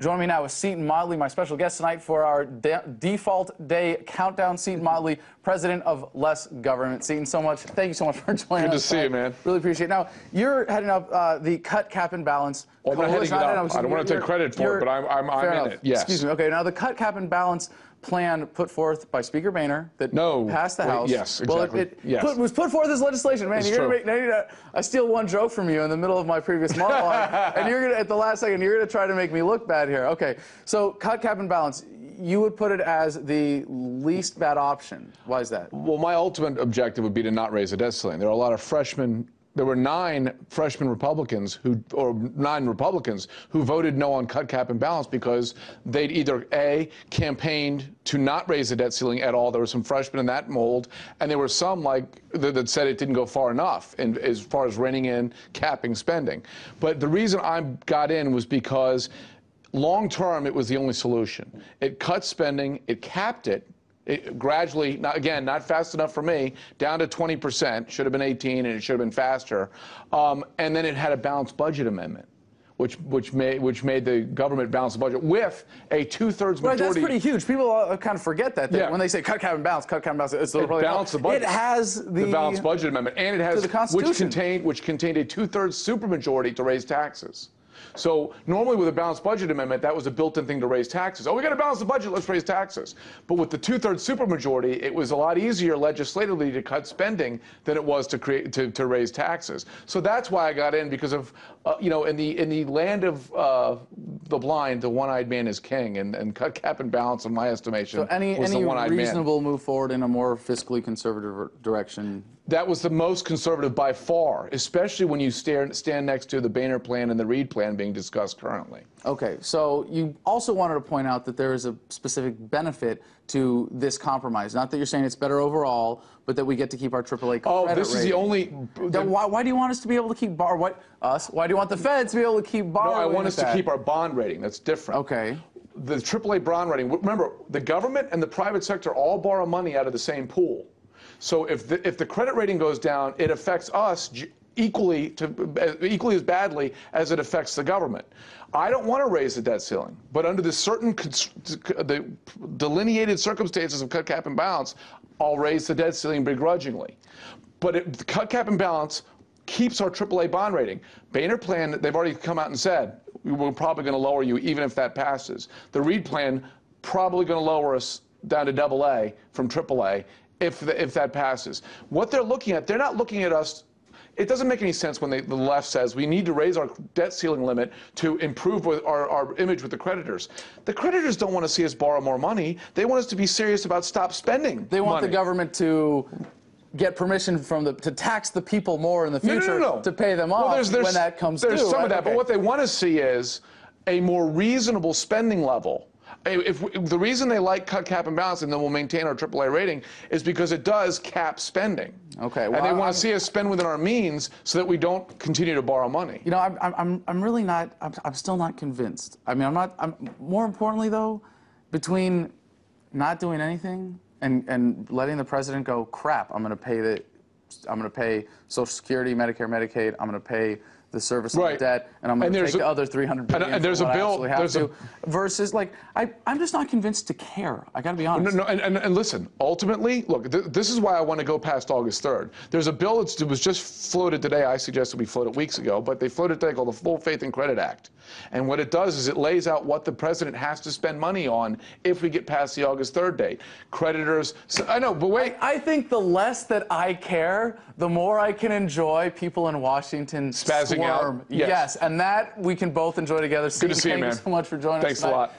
Join me now with Seton Motley, my special guest tonight for our de default day countdown. Seton Motley, president of Less Government. Seton, so much. Thank you so much for joining Good us. Good to see you, man. Really appreciate it. Now, you're heading up uh, the Cut Cap and Balance. Well, I'm not heading it up. I don't want to take credit for it, but I'm, I'm, I'm in it. Yes. Excuse me. Okay. Now, the Cut Cap and Balance plan put forth by Speaker Boehner that No. passed the Wait, House. yes, Well, exactly. it, it Yes. put, was put forth as legislation. Man, It's you're gonna make, now I steal one joke from you in the middle of my previous monologue, and you're gonna at the last second you're gonna try to make me look bad here. Okay. So cut cap and balance. You would put it as the least bad option. Why is that? Well, my ultimate objective would be to not raise the debt ceiling. There are a lot of freshmen. There were nine freshman Republicans who, or nine Republicans who voted no on cut cap and balance because they'd either a campaigned to not raise the debt ceiling at all. There were some freshmen in that mold, and there were some like that, that said it didn't go far enough in, as far as reining in capping spending. But the reason I got in was because long term it was the only solution. It cut spending, it capped it, it gradually, not, again, not fast enough for me, down to 20%, should have been 18 and it should have been faster. Um, and then it had a balanced budget amendment. Which, which, made, which made the government balance the budget with a two-thirds majority. Right, majority. that's pretty huge. People kind of forget that, that Yeah. when they say cut cap and balance, cut cap and balance, it's It balanced the budget. It has the, the balanced budget amendment, and it has the which contained which contained a two-thirds supermajority to raise taxes. So normally with a balanced budget amendment, that was a built-in thing to raise taxes. Oh, we got to balance the budget, let's raise taxes. But with the two-thirds supermajority, it was a lot easier legislatively to cut spending than it was to create to, to raise taxes. So that's why I got in because of uh, you know in the in the land of uh, the blind, the one-eyed man is king, and, and cut cap and balance, in my estimation, So any, was any one-eyed man. reasonable move forward in a more fiscally conservative direction That was the most conservative by far, especially when you stare, stand next to the Boehner plan and the Reid plan being discussed currently. Okay, so you also wanted to point out that there is a specific benefit to this compromise. Not that you're saying it's better overall, but that we get to keep our AAA credit Oh, this is the only. Then why, why do you want us to be able to keep bar what us? Why do you want the Feds to be able to keep No, borrowing? I want us to keep our bond rating. That's different. Okay. The AAA bond rating. Remember, the government and the private sector all borrow money out of the same pool. So if the, if the credit rating goes down, it affects us equally to eh, equally as badly as it affects the government. I don't want to raise the debt ceiling, but under the certain the delineated circumstances of cut cap and balance, I'll raise the debt ceiling begrudgingly. But it, the cut cap and balance keeps our AAA bond rating. Boehner plan, they've already come out and said we're probably going to lower you even if that passes. The Reid plan probably going to lower us down to double A from AAA if the, if that passes. What they're looking at, they're not looking at us. It doesn't make any sense when they, the left says we need to raise our debt ceiling limit to improve with our, our image with the creditors. The creditors don't want to see us borrow more money. They want us to be serious about stop spending. They want money. the government to get permission from the to tax the people more in the No, no, future no, no. to pay them Well, off there's- there's- when that comes There's due. some right? of that, but what they want to see is a more reasonable spending level. If, if the reason they like cut cap and balance and then we'll maintain our AAA rating is because it does cap spending. Okay, well, and they want to see us spend within our means so that we don't continue to borrow money. You know, I'm, I'm- I'm, I'm really not, I'm, I'm still not convinced. I mean, I'm not, I'm, more importantly though, between not doing anything and, and letting the president go, crap, I'm going to pay the, I'm going to pay Social Security, Medicare, Medicaid, I'm going to pay the service of the Right. debt, and I'm going to take a- the other 300 billion and- uh, and there's a bill- absolutely have a- to, versus like, I, I'm just not convinced to care. I got to be honest. No, no, and, and, and listen, ultimately, look, th- this is why I want to go past August 3rd. There's a bill that was just floated today. I suggested we float it weeks ago, but they floated today called the Full Faith and Credit Act. And what it does is it lays out what the president has to spend money on if we get past the August 3rd date. Creditors, so, I know, but wait. I think the less that I care, the more I can enjoy people in Washington Spazzing out? Yes. Yes, and that we can both enjoy together. Good to see you, thank man. you so much for joining Thanks us. a lot.